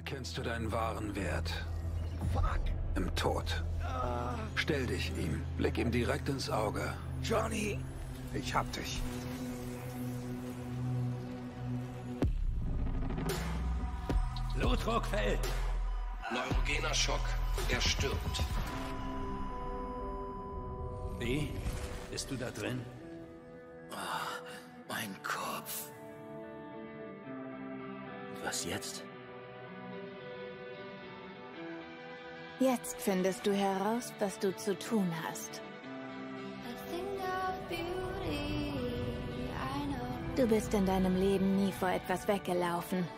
erkennst du deinen wahren Wert. Fuck. Im Tod. Stell dich ihm. Blick ihm direkt ins Auge. Johnny, ich hab dich. Blutdruck fällt. Neurogener Schock. Er stirbt. Wie? Bist du da drin? Oh, mein Kopf. Was jetzt? Jetzt findest du heraus, was du zu tun hast. Du bist in deinem Leben nie vor etwas weggelaufen.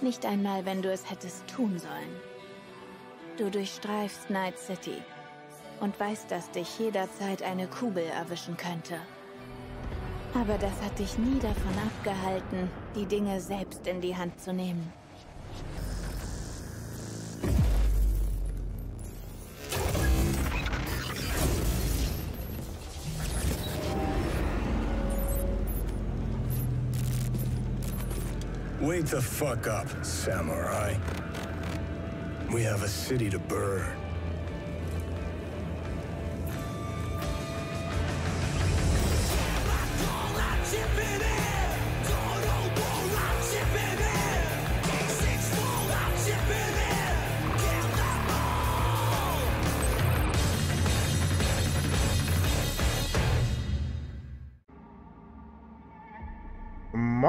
Nicht einmal, wenn du es hättest tun sollen. Du durchstreifst Night City und weißt, dass dich jederzeit eine Kugel erwischen könnte. Aber das hat dich nie davon abgehalten, die Dinge selbst in die Hand zu nehmen. Wake the fuck up, samurai. We have a city to burn.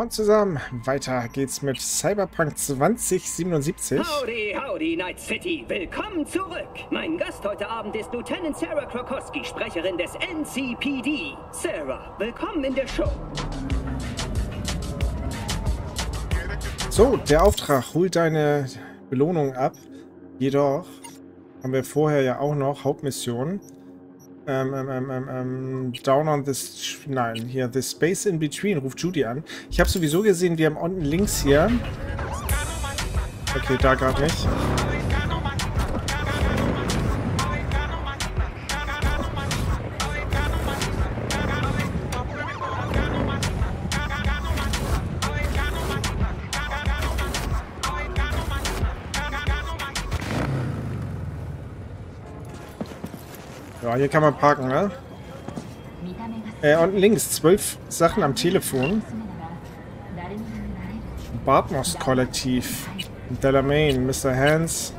Moin zusammen, weiter geht's mit Cyberpunk 2077. Howdy, howdy, Night City. Willkommen zurück. Mein Gast heute Abend ist Lieutenant Sarah Krakowski, Sprecherin des NCPD. Sarah, willkommen in der Show. So, der Auftrag holt deine Belohnung ab. Jedoch haben wir vorher ja auch noch Hauptmissionen. Ähm, ähm, ähm, down on this... Nein, hier, the space in between, ruft Judy an. Ich habe sowieso gesehen, wir haben unten links hier... Okay, da gerade nicht. Ja, hier kann man parken, ne? Äh, unten links, zwölf Sachen am Telefon. Bartmoss-Kollektiv. Delamain, Mr. Hans,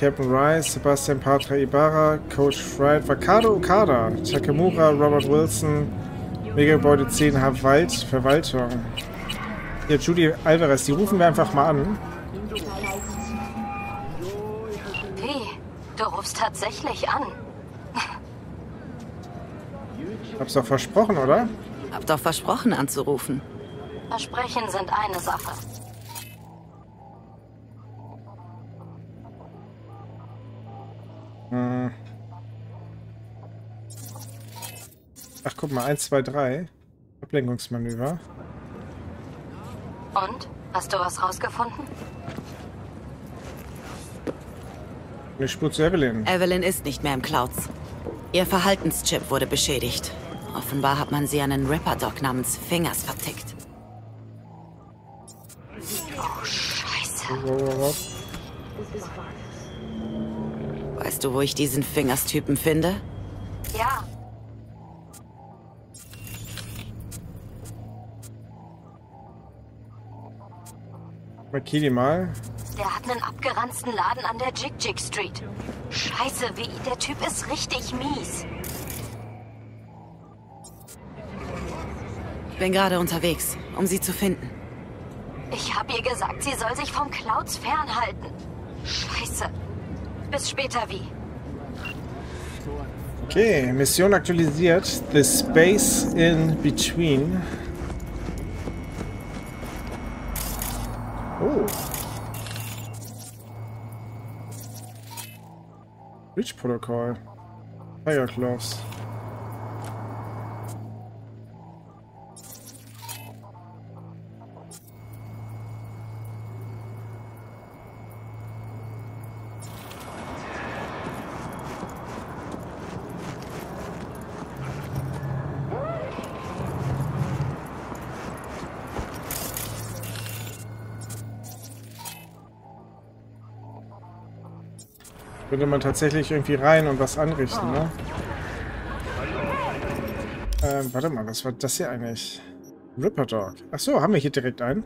Captain Rice, Sebastian Patra Ibarra, Coach Fried, Vakado Okada, Takemura, Robert Wilson, Megagebäude 10 Wald, Verwaltung. Hier, Judy Alvarez, die rufen wir einfach mal an. Wie? Du rufst tatsächlich an? Hab's doch versprochen, oder? Hab doch versprochen anzurufen. Versprechen sind eine Sache. Hm. Ach, guck mal, 1, 2, 3. Ablenkungsmanöver. Und? Hast du was rausgefunden? Eine Spur zu Evelyn. Evelyn ist nicht mehr im Clouds. Ihr Verhaltenschip wurde beschädigt. Offenbar hat man sie an einen Ripper-Dog namens Fingers vertickt. Oh, Scheiße. Weißt du, wo ich diesen Fingers-Typen finde? Ja. Markier die mal. Der hat einen abgeranzten Laden an der Jig Jig Street. Scheiße, wie der Typ ist richtig mies. Bin gerade unterwegs, um sie zu finden. Ich habe ihr gesagt, sie soll sich vom Clouds fernhalten. Scheiße. Bis später wie. Okay, Mission aktualisiert. The Space in Between. Oh. Bridge Protocol. Fire Claws. Könnte man tatsächlich irgendwie rein und was anrichten, ne? Ähm, warte mal, was war das hier eigentlich? Ripper Dog. Achso, haben wir hier direkt einen?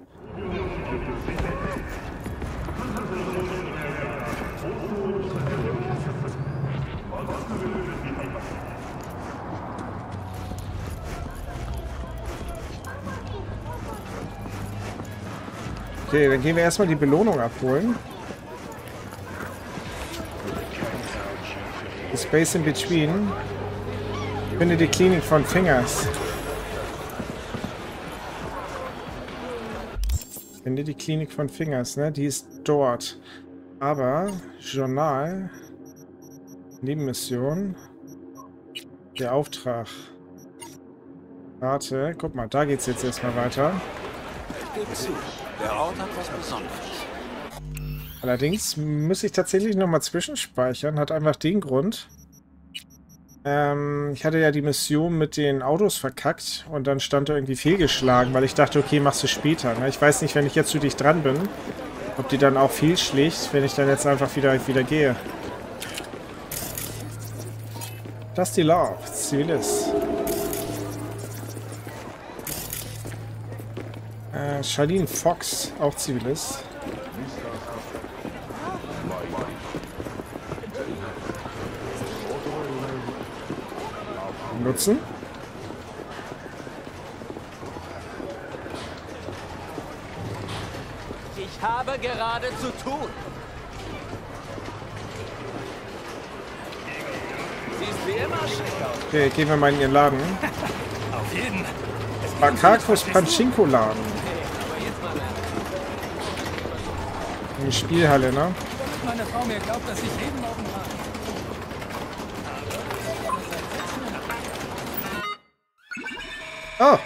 Okay, dann gehen wir erstmal die Belohnung abholen. Space in Between. Finde die Klinik von Fingers. Finde die Klinik von Fingers, ne? Die ist dort. Aber Journal, Nebenmission, der Auftrag. Warte, guck mal, da geht's jetzt erstmal weiter. Gib zu, der Ort hat was Besonderes. Allerdings muss ich tatsächlich nochmal zwischenspeichern. Hat einfach den Grund. Ähm, ich hatte ja die Mission mit den Autos verkackt und dann stand da irgendwie fehlgeschlagen, weil ich dachte, okay, machst du später. Ne? Ich weiß nicht, wenn ich jetzt zu dich dran bin, ob die dann auch fehlschlägt, wenn ich dann jetzt einfach wieder, wieder gehe. Dusty Love, Zivilist. Äh, Charlene Fox, auch Zivilist. Nutzen. Ich habe gerade zu tun. Siehst wie immer schick aus. Okay, gehen wir mal in ihren Laden. Auf jeden. Bakakos Panchinko Laden. In die Spielhalle, ne? Meine Frau mir glaubt, dass ich jeden Morgen mache. Oh!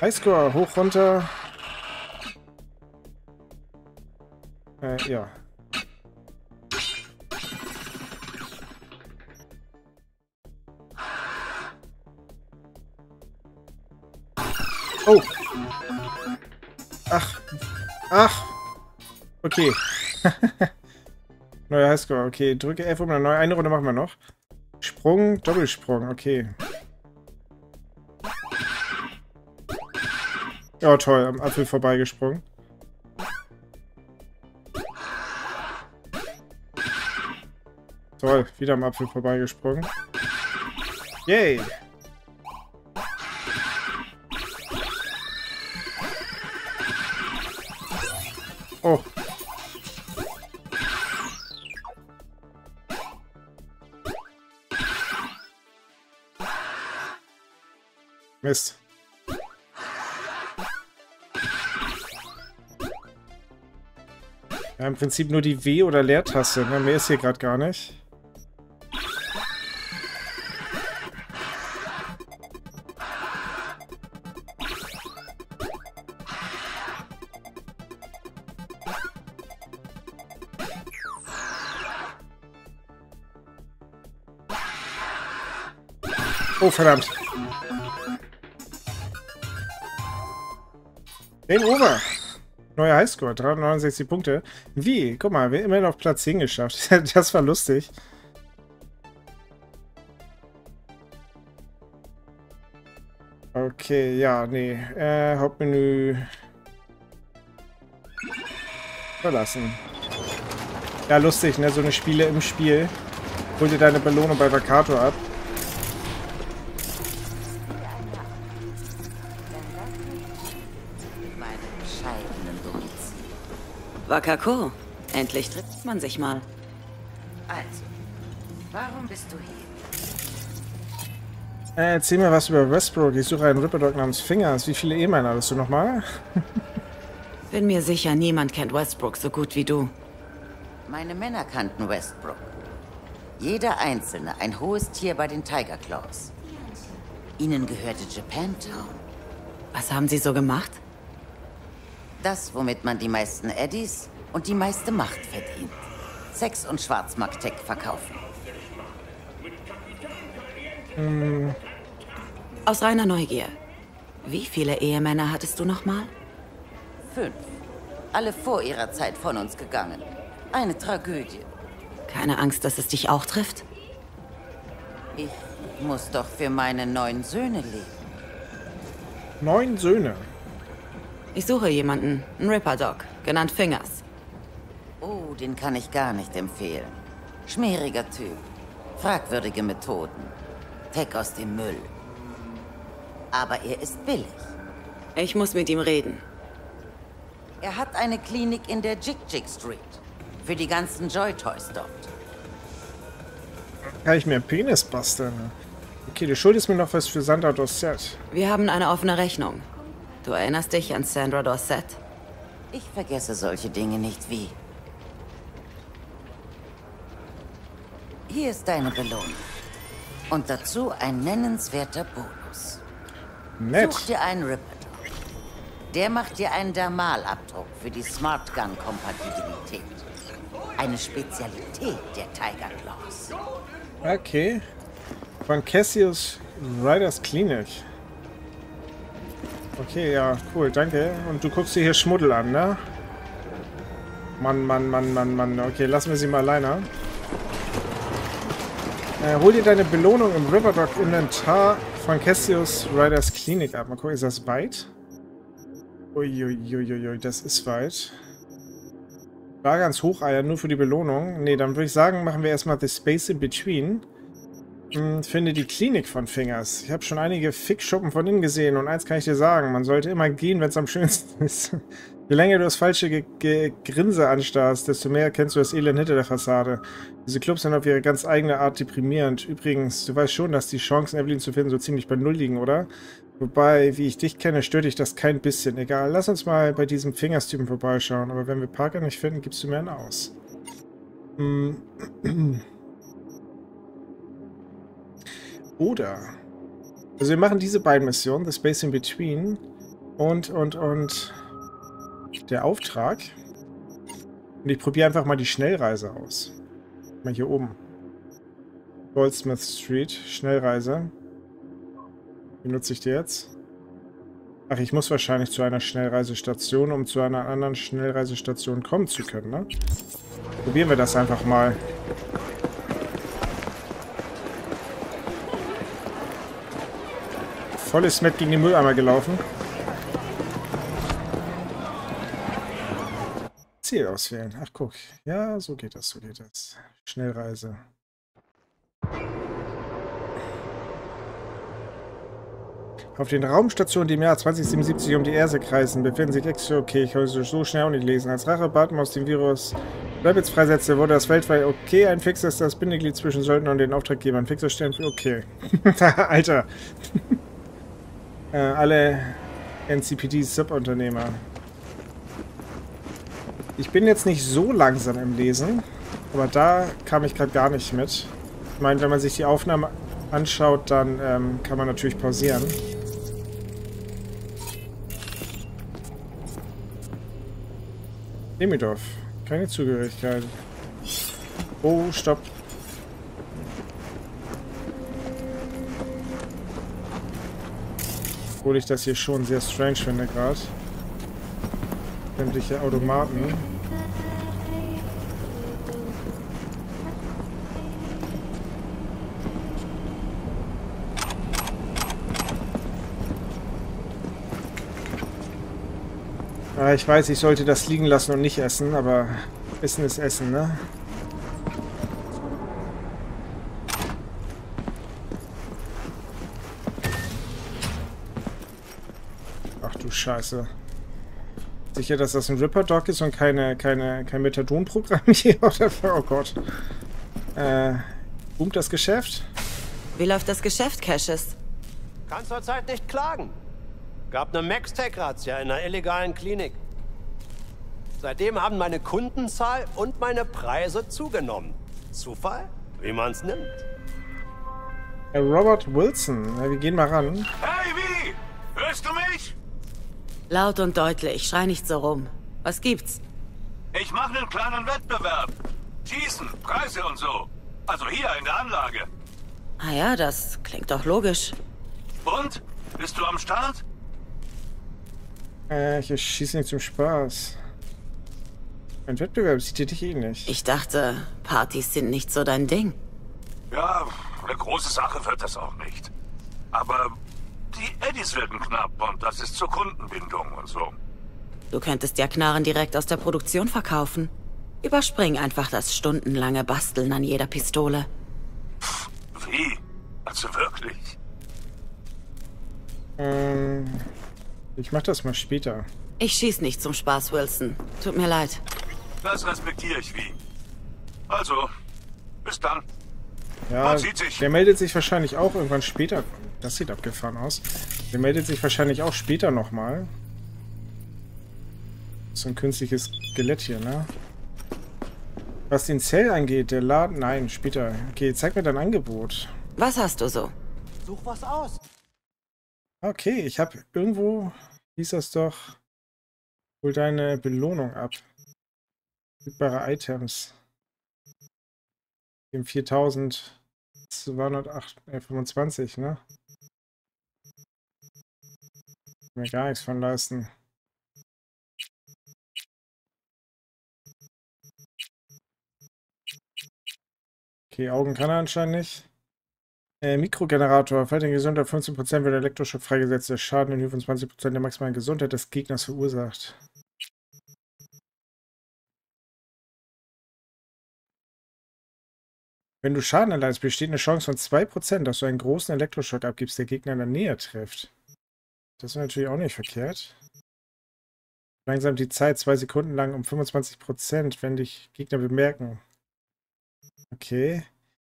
Highscore, hoch, runter. Äh, ja. Oh! Ach! Ach! Okay. Neuer Highscore, okay. Drücke F um eine neue. Eine Runde machen wir noch. Sprung, Doppelsprung, okay. Ja, toll, am Apfel vorbeigesprungen. Toll, wieder am Apfel vorbeigesprungen. Yay! Oh. Mist. Ja, im Prinzip nur die W- oder Leertaste. Ne? Mehr ist hier gerade gar nicht. Oh, verdammt. Game over. Neuer Highscore, 369 Punkte. Wie? Guck mal, wir immerhin auf Platz 10 geschafft. das war lustig. Okay, ja, nee. Äh, Hauptmenü. Verlassen. Ja, lustig, ne? So eine Spiele im Spiel. Hol dir deine Belohnung bei Vakato ab. Wakako, endlich trifft man sich mal. Also, warum bist du hier? Äh, erzähl mir was über Westbrook. Ich suche einen Ripperdog namens Fingers. Wie viele Ehemänner hattest du nochmal? Bin mir sicher, niemand kennt Westbrook so gut wie du. Meine Männer kannten Westbrook. Jeder einzelne ein hohes Tier bei den Tiger Claws. Ihnen gehörte Japantown. Was haben sie so gemacht? Das, womit man die meisten Eddies und die meiste Macht verdient. Sex und Schwarzmarkt-Tech verkaufen. Aus reiner Neugier. Wie viele Ehemänner hattest du nochmal? Fünf. Alle vor ihrer Zeit von uns gegangen. Eine Tragödie. Keine Angst, dass es dich auch trifft? Ich muss doch für meine neun Söhne leben. Neun Söhne. Ich suche jemanden, einen Ripper-Dog, genannt Fingers. Oh, den kann ich gar nicht empfehlen. Schmieriger Typ. Fragwürdige Methoden. Tech aus dem Müll. Aber er ist billig. Ich muss mit ihm reden. Er hat eine Klinik in der Jig Jig Street. Für die ganzen Joy Toys dort. Kann ich mir einen Penis basteln? Okay, du schuldest mir noch was für Sandra Dorset. Wir haben eine offene Rechnung. Du erinnerst dich an Sandra Dorset? Ich vergesse solche Dinge nicht wie. Hier ist deine Belohnung. Und dazu ein nennenswerter Bonus. Nett. Such dir einen Ripper. Der macht dir einen Dermalabdruck für die Smart Gun Kompatibilität. Eine Spezialität der Tiger Claws. Okay. Von Cassius Riders Klinik. Okay, ja, cool, danke. Und du guckst dir hier Schmuddel an, ne? Mann, Mann, Mann, Mann, Mann. Okay, lassen wir sie mal alleine. Äh, hol dir deine Belohnung im Riverdog Inventar von Cassius Riders Klinik ab. Mal gucken, ist das weit? Uiuiuiui, das ist weit. War ganz Hocheier, nur für die Belohnung. Ne, dann würde ich sagen, machen wir erstmal The Space in Between. Hm, finde die Klinik von Fingers. Ich habe schon einige Fickschuppen von innen gesehen und eins kann ich dir sagen, man sollte immer gehen, wenn es am schönsten ist. Je länger du das falsche Ge Ge Grinse anstarrst, desto mehr kennst du das Elend hinter der Fassade. Diese Clubs sind auf ihre ganz eigene Art deprimierend. Übrigens, du weißt schon, dass die Chancen, Evelyn zu finden, so ziemlich bei Null liegen, oder? Wobei, wie ich dich kenne, stört dich das kein bisschen. Egal, lass uns mal bei diesem Fingers-Typen vorbeischauen. Aber wenn wir Parker nicht finden, gibst du mir einen aus. Hm. Oder. Also wir machen diese beiden Missionen, The Space in Between und, und, und der Auftrag. Und ich probiere einfach mal die Schnellreise aus. Mal hier oben. Goldsmith Street, Schnellreise. Wie nutze ich die jetzt? Ach, ich muss wahrscheinlich zu einer Schnellreisestation, um zu einer anderen Schnellreisestation kommen zu können, ne? Probieren wir das einfach mal. Volles Met gegen den Mülleimer gelaufen. Ziel auswählen. Ach, guck. Ja, so geht das, so geht das. Schnellreise. Auf den Raumstationen, die im Jahr 2077 um die Erde kreisen, befinden sich Exo. Okay, ich kann es so schnell auch nicht lesen. Als Rache Baten aus dem Virus Rabbits freisetze, wurde das weltweit okay. Ein Fixer ist das Bindeglied zwischen Söldner und den Auftraggebern. Fixer stellen für okay. Alter. Äh, alle NCPD-Subunternehmer. Ich bin jetzt nicht so langsam im Lesen, aber da kam ich gerade gar nicht mit. Ich meine, wenn man sich die Aufnahme anschaut, dann ähm, kann man natürlich pausieren. Demidorf. Keine Zugehörigkeit. Oh, stopp. Obwohl ich das hier schon sehr strange finde gerade. Sämtliche Automaten. Ja, ich weiß, ich sollte das liegen lassen und nicht essen, aber Essen ist Essen, ne? Ach du Scheiße. Sicher, dass das ein Ripper-Dog ist und keine, keine, kein Methadon-Programm hier? oh Gott. Äh, boomt das Geschäft? Wie läuft das Geschäft, Cassius? Kann zurzeit nicht klagen. Gab eine Max-Tech-Razzia in einer illegalen Klinik. Seitdem haben meine Kundenzahl und meine Preise zugenommen. Zufall? Wie man's nimmt. Herr Robert Wilson. Wir gehen mal ran. Hey, Willi! Hörst du mich? Laut und deutlich. Schrei nicht so rum. Was gibt's? Ich mache einen kleinen Wettbewerb. Schießen, Preise und so. Also hier in der Anlage. Ah ja, das klingt doch logisch. Und? Bist du am Start? Äh, ich schieße nicht zum Spaß. Ein Wettbewerb sieht dir dich eh nicht. Ich dachte, Partys sind nicht so dein Ding. Ja, eine große Sache wird das auch nicht. Aber die Eddies werden knapp und das ist zur Kundenbindung und so. Du könntest ja Knarren direkt aus der Produktion verkaufen. Überspring einfach das stundenlange Basteln an jeder Pistole. Wie? Also wirklich? Ähm, ich mach das mal später. Ich schieß nicht zum Spaß, Wilson. Tut mir leid. Das respektiere ich wie. Also, bis dann. Ja, Man sieht sich. der meldet sich wahrscheinlich auch irgendwann später. Das sieht abgefahren aus. Der meldet sich wahrscheinlich auch später nochmal. So ein künstliches Skelett hier, ne? Was den Zell angeht, der Laden... Nein, später. Okay, zeig mir dein Angebot. Was hast du so? Such was aus. Okay, ich habe irgendwo... Hieß das doch... Hol deine Belohnung ab. Verfügbare Items. Dem 4225, ne? Mir gar nichts von leisten. Okay, Augen kann er anscheinend nicht. Äh, Mikrogenerator. Falls den Gesundheit 15% wird Elektroschock freigesetzt. Der Schaden in Höhe von 20% der maximalen Gesundheit des Gegners verursacht. Wenn du Schaden erleidest, besteht eine Chance von 2%, dass du einen großen Elektroschock abgibst, der Gegner in der Nähe trifft. Das ist natürlich auch nicht verkehrt. Langsam die Zeit, zwei Sekunden lang um 25%, wenn dich Gegner bemerken. Okay.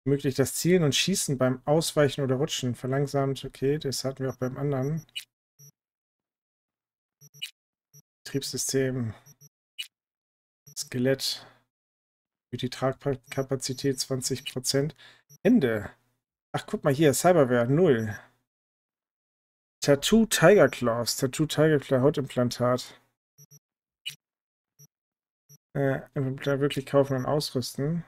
Möglich das Zielen und Schießen beim Ausweichen oder Rutschen. Verlangsamt, okay, das hatten wir auch beim anderen. Betriebssystem. Skelett. Für die Tragkapazität 20%. Hände. Ach, guck mal hier, Cyberware 0. Tattoo Tiger Claws. Tattoo Tiger Claw Hautimplantat. Äh, wirklich kaufen und ausrüsten.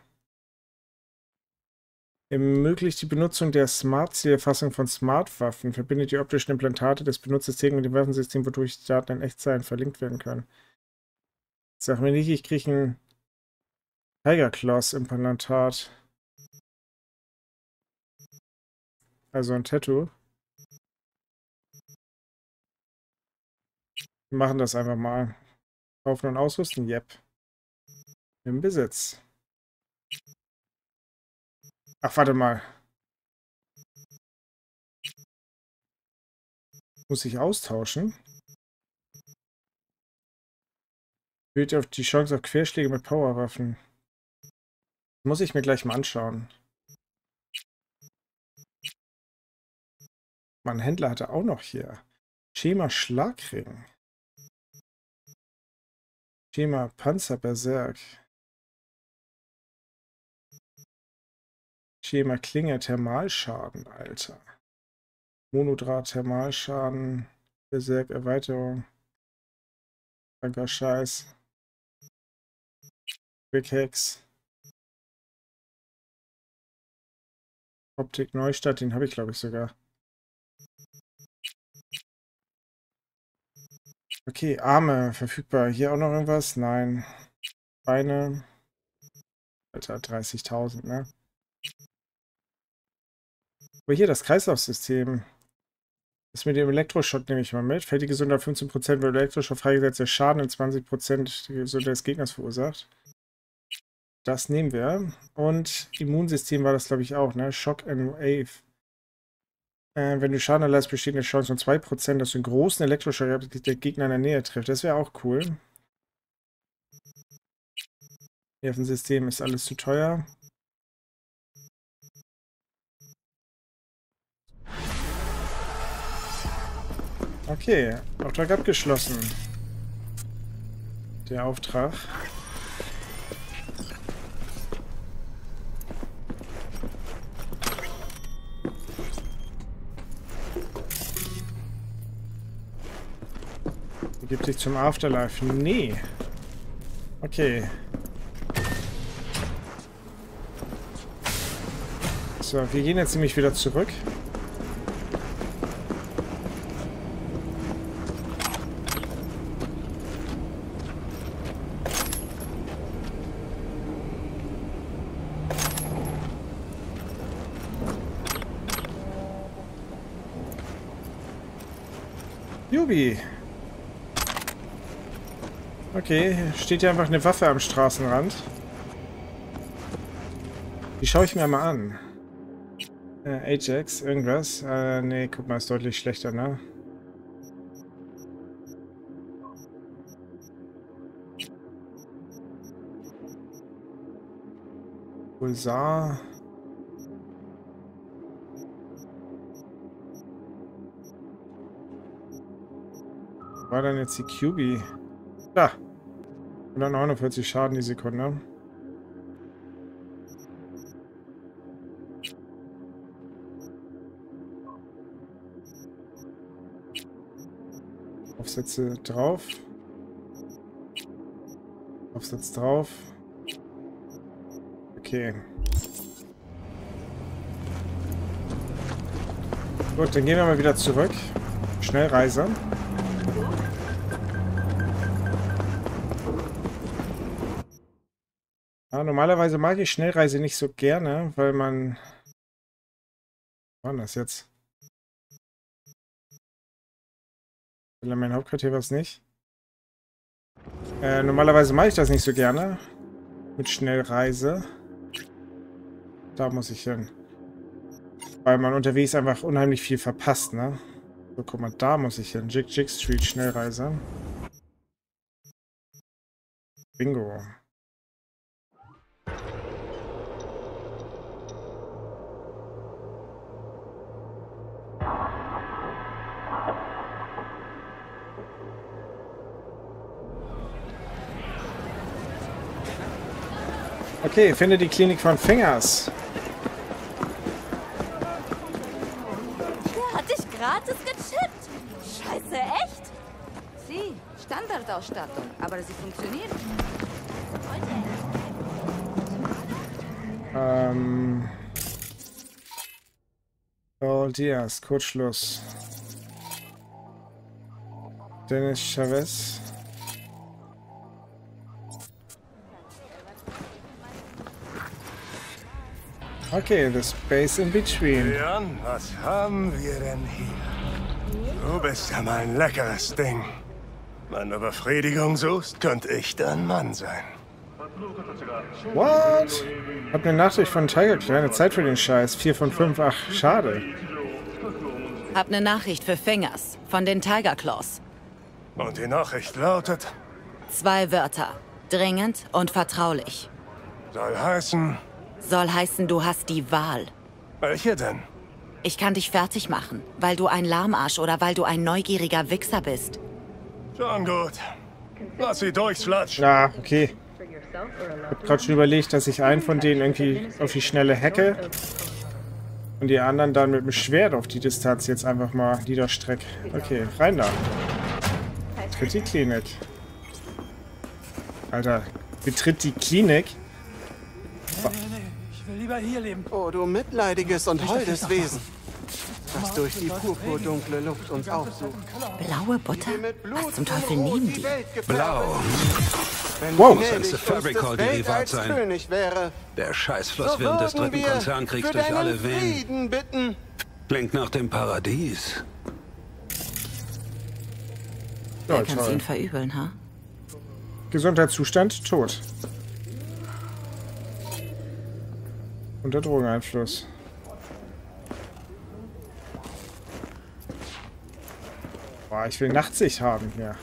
Ermöglicht die Benutzung der Smart-Zielerfassung von Smart-Waffen. Verbindet die optischen Implantate des Benutzersystems mit dem Waffensystem, wodurch Daten in Echtzeit verlinkt werden können. Sag mir nicht, ich kriege ein Tiger Claws Implantat. Also ein Tattoo. Wir machen das einfach mal. Kaufen und ausrüsten? Yep. Im Besitz. Ach, warte mal. Muss ich austauschen? Erhöht auf die Chance auf Querschläge mit Powerwaffen. Muss ich mir gleich mal anschauen. Mein Händler hatte auch noch hier. Schema Schlagring. Schema Panzer Berserk. Schema Klinge Thermalschaden, Alter. Monodraht Thermalschaden. Berserk Erweiterung. Kranker Scheiß. Quick Hacks. Optik Neustadt, den habe ich glaube ich sogar. Okay, Arme verfügbar. Hier auch noch irgendwas? Nein. Beine. Alter, 30.000, ne? Aber hier, das Kreislaufsystem. Das mit dem Elektroschock nehme ich mal mit. Fällt die Gesundheit 15% wird Elektroschock freigesetzt, der Schaden in 20% die Gesundheit des Gegners verursacht. Das nehmen wir. Und Immunsystem war das, glaube ich, auch, ne? Shock and Wave. Äh, wenn du Schaden erleidest, besteht eine Chance von 2%, dass du einen großen Elektroschock hast, der Gegner in der Nähe trifft. Das wäre auch cool. Nervensystem ist alles zu teuer. Okay, Auftrag abgeschlossen. Der Auftrag. Gibt sich zum Afterlife. Nee. Okay. So, wir gehen jetzt nämlich wieder zurück. Jubi! Okay, steht hier einfach eine Waffe am Straßenrand. Die schaue ich mir mal an. Äh, Ajax, irgendwas. Äh, nee, guck mal, ist deutlich schlechter, ne? Pulsar. War dann jetzt die QB? Da. 149 Schaden die Sekunde. Aufsätze drauf. Aufsatz drauf. Okay. Gut, dann gehen wir mal wieder zurück. Schnellreise. Normalerweise mag ich Schnellreise nicht so gerne, weil man... War das jetzt? Mein Hauptquartier war es nicht. Äh, normalerweise mache ich das nicht so gerne. Mit Schnellreise. Da muss ich hin. Weil man unterwegs einfach unheimlich viel verpasst, ne? So, guck mal, da muss ich hin. Jig Jig Street Schnellreise. Bingo. Okay, finde die Klinik von Fingers. Der hat dich gratis gechippt. Scheiße, echt? Sie, Standardausstattung, aber sie funktioniert. Ähm. Paul Diaz, Kurzschluss. Dennis Chavez. Okay, the space in between. Leon, was haben wir denn hier? Du bist ja mal ein leckeres Ding. Wenn du Befriedigung suchst, könnte ich dein Mann sein. What? Hab eine Nachricht von Tiger Kleine Zeit für den Scheiß. 4 von 5. Ach, schade. Hab eine Nachricht für Fingers von den Tiger Claws. Und die Nachricht lautet? Zwei Wörter. Dringend und vertraulich. Soll heißen, soll heißen, du hast die Wahl. Welche denn? Ich kann dich fertig machen, weil du ein Lahmarsch oder weil du ein neugieriger Wichser bist. Schon gut. Lass sie durchflatschen. Na, okay. Ich hab grad schon überlegt, dass ich einen von denen irgendwie auf die schnelle hacke und die anderen dann mit dem Schwert auf die Distanz jetzt einfach mal niederstreck. Okay, rein da. Betritt die Klinik. Alter, betritt die Klinik? Lieber hier leben. Oh, du mitleidiges und holdes Wesen. Das durch die purpurdunkle Luft uns aufsucht. Blaue Butter? Was zum Teufel nehmen die? Blau. Wow. Müsste Fabricol-Derivat sein. Der Scheißflosswind des dritten Konzernkriegs durch alle Venen. Bitten. Klingt nach dem Paradies. Wer kann's ihn verübeln, ha? Gesundheitszustand tot. Unter Drogeneinfluss. Boah, ich will Nachtsicht haben hier.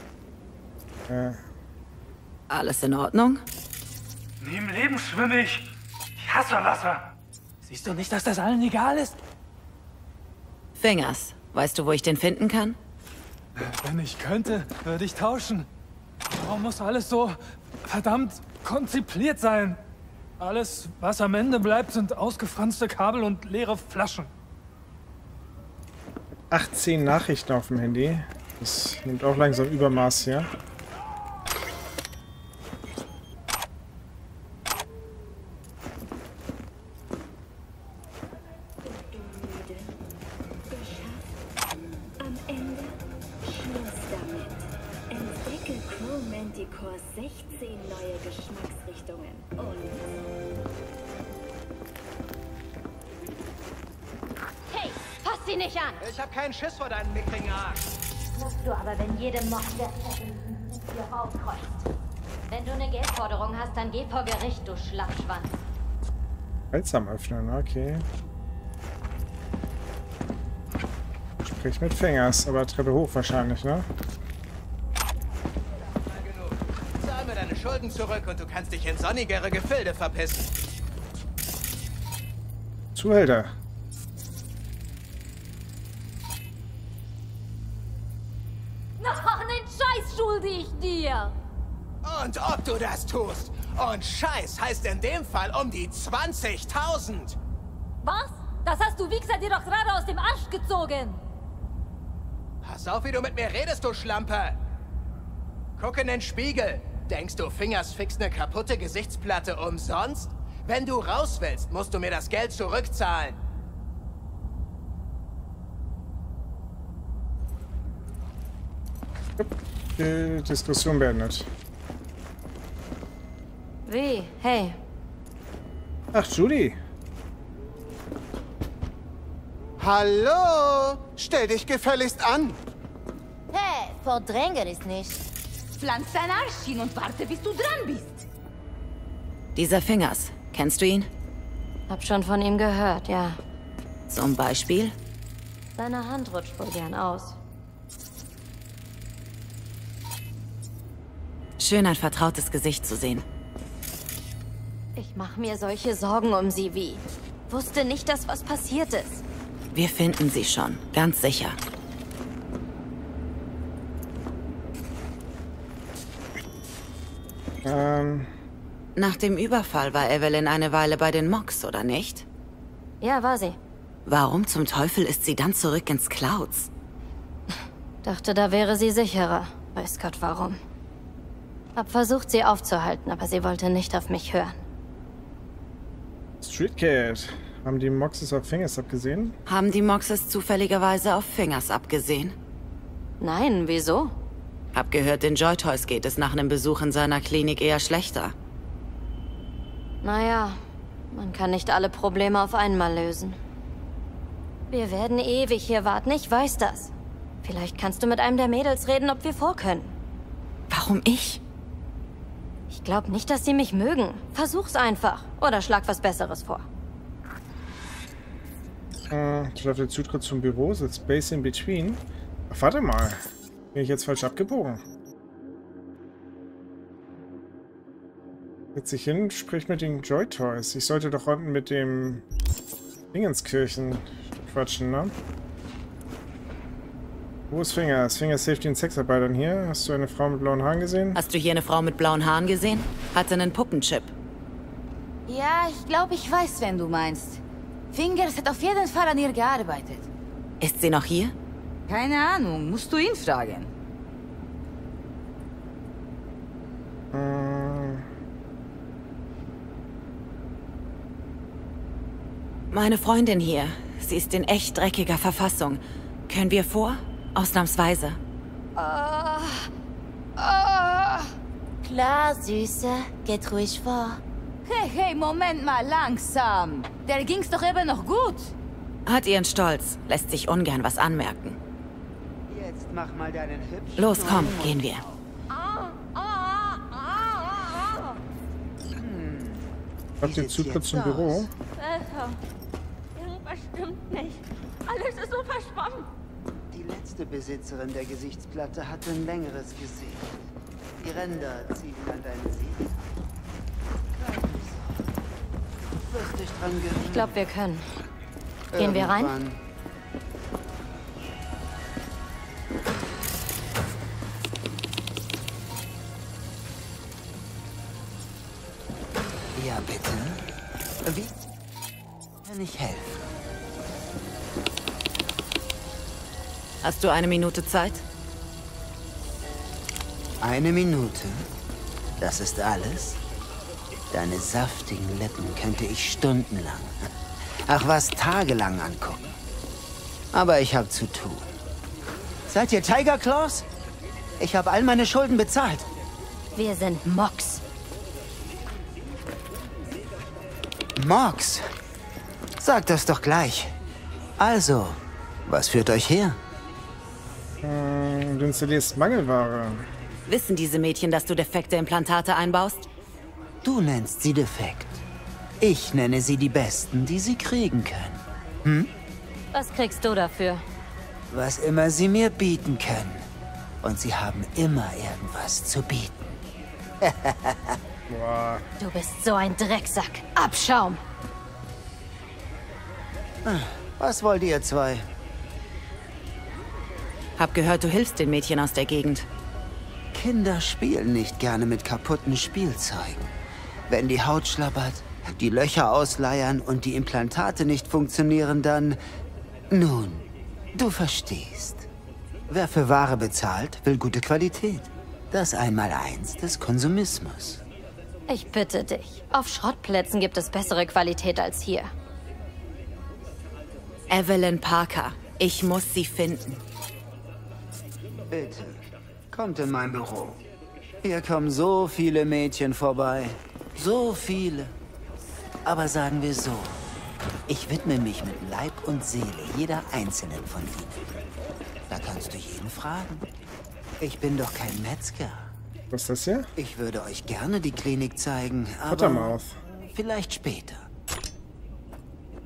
Äh. Alles in Ordnung? Nie im Leben schwimme ich. Ich hasse Wasser. Siehst du nicht, dass das allen egal ist? Fingers, weißt du, wo ich den finden kann? Wenn ich könnte, würde ich tauschen. Warum muss alles so verdammt konzipliert sein? Alles, was am Ende bleibt, sind ausgefranste Kabel und leere Flaschen. 18 Nachrichten auf dem Handy. Das nimmt auch langsam Übermaß hier. Jede hier rauskreuzt. Wenn du eine Geldforderung hast, dann geh vor Gericht, du Schlappschwanz. Seltsam öffnen, okay. Sprich mit Fingers, aber Treppe hoch wahrscheinlich, ne? Zahl mir deine Schulden zurück und du kannst dich in sonnigere Gefilde verpissen. Zuhälter. Und ob du das tust. Und Scheiß heißt in dem Fall um die 20.000. Was? Das hast du Wichser dir doch gerade aus dem Arsch gezogen! Pass auf, wie du mit mir redest, du Schlampe. Guck in den Spiegel. Denkst du, Fingers fixt eine kaputte Gesichtsplatte umsonst? Wenn du raus willst, musst du mir das Geld zurückzahlen. Die Diskussion beendet. Wie? Hey. Ach, Judy. Hallo? Stell dich gefälligst an. Hey, verdränge es nicht. Pflanz dein Arsch hin und warte, bis du dran bist. Dieser Fingers, kennst du ihn? Hab schon von ihm gehört, ja. Zum Beispiel? Seine Hand rutscht wohl gern aus. Schön, ein vertrautes Gesicht zu sehen. Ich mach mir solche Sorgen um sie wie. Wusste nicht, dass was passiert ist. Wir finden sie schon, ganz sicher. Ähm. Nach dem Überfall war Evelyn eine Weile bei den Mox, oder nicht? Ja, war sie. Warum zum Teufel ist sie dann zurück ins Clouds? Dachte, da wäre sie sicherer. Weiß Gott warum. Hab versucht, sie aufzuhalten, aber sie wollte nicht auf mich hören. Street Cat. Haben die Moxes auf Fingers abgesehen? Haben die Moxes zufälligerweise auf Fingers abgesehen? Nein, wieso? Hab gehört, den Joy Toys geht es nach einem Besuch in seiner Klinik eher schlechter. Naja, man kann nicht alle Probleme auf einmal lösen. Wir werden ewig hier warten, ich weiß das. Vielleicht kannst du mit einem der Mädels reden, ob wir vorkönnen. Warum ich? Ich glaube nicht, dass sie mich mögen. Versuch's einfach. Oder schlag was Besseres vor. Äh, ich laufe jetzt kurz zum Büro, sitzt Space in Between. Ach, warte mal. Bin ich jetzt falsch abgebogen? Setzt sich hin, spricht mit den Joy Toys. Ich sollte doch unten mit dem Dingenskirchen quatschen, ne? Wo ist Fingers? Fingers hilft den Sexarbeitern hier. Hast du eine Frau mit blauen Haaren gesehen? Hast du hier eine Frau mit blauen Haaren gesehen? Hatte einen Puppenchip. Ja, ich glaube, ich weiß, wen du meinst. Fingers hat auf jeden Fall an ihr gearbeitet. Ist sie noch hier? Keine Ahnung, musst du ihn fragen. Hm. Meine Freundin hier. Sie ist in echt dreckiger Verfassung. Können wir vor? Ausnahmsweise. Oh. Oh. Klar, Süße. Geht ruhig vor. Hey, hey, Moment mal, langsam. Der ging's doch eben noch gut. Hat ihren Stolz, lässt sich ungern was anmerken. Jetzt mach mal deinen hübschen Los, komm, gehen wir. Habt ihr Zutritt zum Büro? Alter, irgendwas stimmt nicht. Alles ist so verschwommen. Die letzte Besitzerin der Gesichtsplatte hatte ein längeres Gesicht. Die Ränder ziehen an deinen Zähnen. Du wirst dich dran gewöhnen. Ich glaube, wir können. Gehen wir rein? Ja, bitte. Wie kann ich helfen? Hast du eine Minute Zeit? Eine Minute? Das ist alles? Deine saftigen Lippen könnte ich stundenlang, ach was, tagelang angucken. Aber ich habe zu tun. Seid ihr Tiger Claws? Ich habe all meine Schulden bezahlt. Wir sind Mox. Mox? Sag das doch gleich. Also, was führt euch her? Hm, Du installierst Mangelware. Wissen diese Mädchen, dass du defekte Implantate einbaust? Du nennst sie defekt. Ich nenne sie die Besten, die sie kriegen können. Hm? Was kriegst du dafür? Was immer sie mir bieten können. Und sie haben immer irgendwas zu bieten. Du bist so ein Drecksack. Abschaum. Was wollt ihr zwei? Hab gehört, du hilfst den Mädchen aus der Gegend. Kinder spielen nicht gerne mit kaputten Spielzeugen. Wenn die Haut schlabbert, die Löcher ausleiern und die Implantate nicht funktionieren, dann... Nun, du verstehst. Wer für Ware bezahlt, will gute Qualität. Das Einmaleins des Konsumismus. Ich bitte dich. Auf Schrottplätzen gibt es bessere Qualität als hier. Evelyn Parker. Ich muss sie finden. Bitte, kommt in mein Büro. Hier kommen so viele Mädchen vorbei. So viele. Aber sagen wir so, ich widme mich mit Leib und Seele jeder einzelnen von ihnen. Da kannst du jeden fragen. Ich bin doch kein Metzger. Was ist das hier? Ich würde euch gerne die Klinik zeigen, aber Futtermouth. vielleicht später.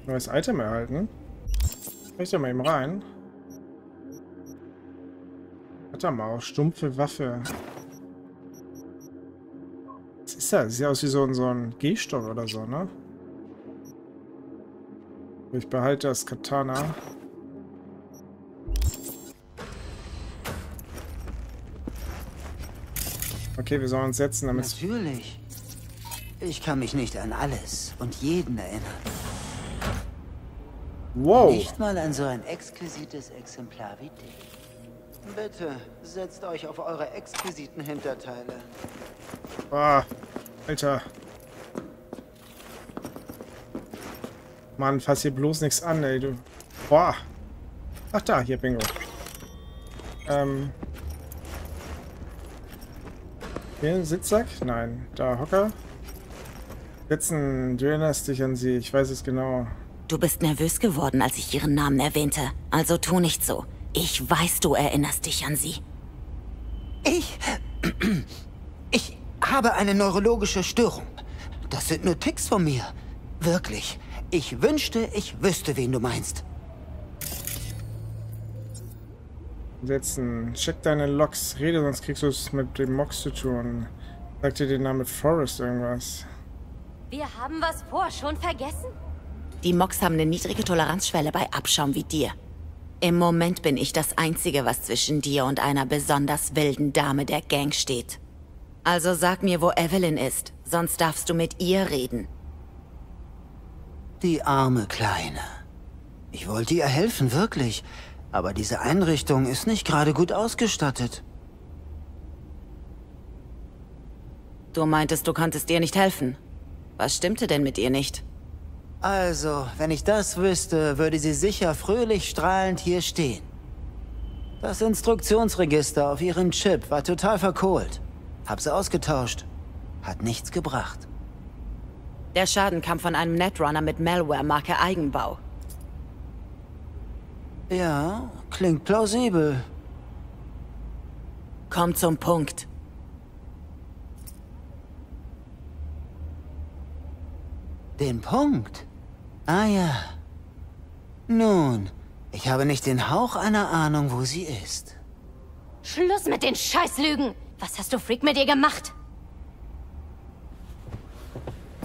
Neues Item erhalten. Ich da mal eben rein. Futtermouth. Stumpfe Waffe. Was ist das? Sieht aus wie so ein, so ein Gehstock oder so, ne? Ich behalte das Katana. Okay, wir sollen uns setzen, damit Natürlich. Ich kann mich nicht an alles und jeden erinnern. Wow. Nicht mal an so ein exquisites Exemplar wie dich. Bitte, setzt euch auf eure exquisiten Hinterteile. Ah, Alter. Mann, fass hier bloß nichts an, ey, du. Boah. Ach da, hier, Bingo. Ähm. Hier Sitzsack? Nein. Da, Hocker. Setzen, du erinnerst dich an sie. Ich weiß es genau. Du bist nervös geworden, als ich ihren Namen erwähnte. Also tu nicht so. Ich weiß, du erinnerst dich an sie. Ich. Ich habe eine neurologische Störung. Das sind nur Ticks von mir. Wirklich. Ich wünschte, ich wüsste, wen du meinst. Setzen. Check deine Logs. Rede, sonst kriegst du es mit dem Mox zu tun. Sag dir den Namen Forrest irgendwas. Wir haben was vor, schon vergessen? Die Mox haben eine niedrige Toleranzschwelle bei Abschaum wie dir. Im Moment bin ich das Einzige, was zwischen dir und einer besonders wilden Dame der Gang steht. Also sag mir, wo Evelyn ist, sonst darfst du mit ihr reden. Die arme Kleine. Ich wollte ihr helfen, wirklich. Aber diese Einrichtung ist nicht gerade gut ausgestattet. Du meintest, du konntest ihr nicht helfen. Was stimmte denn mit ihr nicht? Also, wenn ich das wüsste, würde sie sicher fröhlich strahlend hier stehen. Das Instruktionsregister auf ihrem Chip war total verkohlt. Hab sie ausgetauscht. Hat nichts gebracht. Der Schaden kam von einem Netrunner mit Malware-Marke Eigenbau. Ja, klingt plausibel. Komm zum Punkt. Den Punkt? Ah ja. Nun, ich habe nicht den Hauch einer Ahnung, wo sie ist. Schluss mit den Scheißlügen! Was hast du Freak mit ihr gemacht?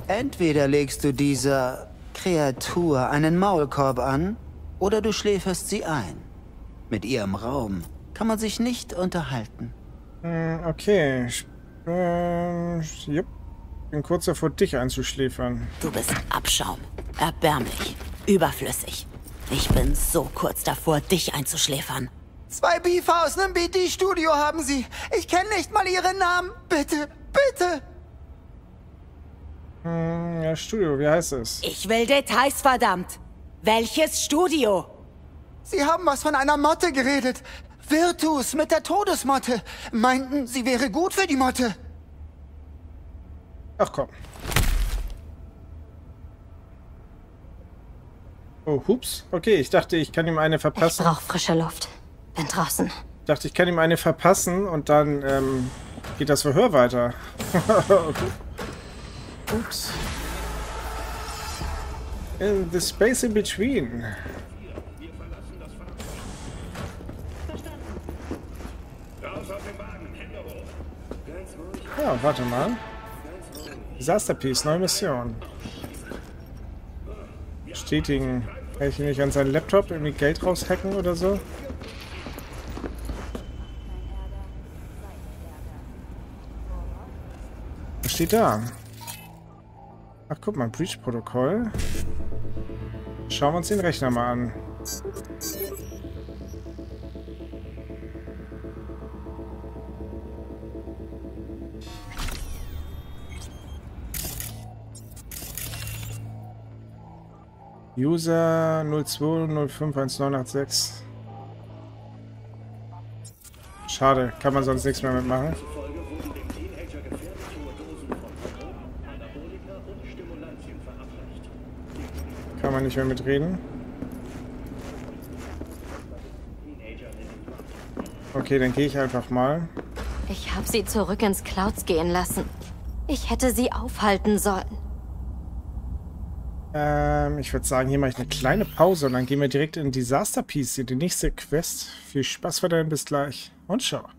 Entweder legst du dieser Kreatur einen Maulkorb an, oder du schläferst sie ein. Mit ihr im Raum kann man sich nicht unterhalten. Hm, okay. Ich, ähm, jupp. Bin kurz davor, dich einzuschläfern. Du bist Abschaum. Erbärmlich. Überflüssig. Ich bin so kurz davor, dich einzuschläfern. Zwei Beefer aus einem BT-Studio haben sie. Ich kenne nicht mal ihren Namen. Bitte, bitte. Hm, ja, Studio, wie heißt es? Ich will Details, verdammt. Welches Studio? Sie haben was von einer Motte geredet. Virtus mit der Todesmotte. Meinten, sie wäre gut für die Motte. Ach komm. Oh, hups. Okay, ich dachte, ich kann ihm eine Ich verpassen. brauch frische Luft. Bin draußen. Ich dachte, ich kann ihm eine verpassen und dann ähm, geht das Verhör weiter. Ups. In the space in between. Ja, warte mal. Disaster-Piece, neue Mission. Bestätigen. Kann ich nicht an seinen Laptop irgendwie Geld raushacken oder so? Was steht da? Ach, guck mal, Breach-Protokoll. Schauen wir uns den Rechner mal an. User 02051986. Schade, kann man sonst nichts mehr mitmachen. Kann man nicht mehr mitreden. Okay, dann gehe ich einfach mal. Ich habe sie zurück ins Clouds gehen lassen. Ich hätte sie aufhalten sollen. Ähm, ich würde sagen, hier mache ich eine kleine Pause und dann gehen wir direkt in Disaster Piece, in die nächste Quest. Viel Spaß weiterhin, bis gleich und ciao.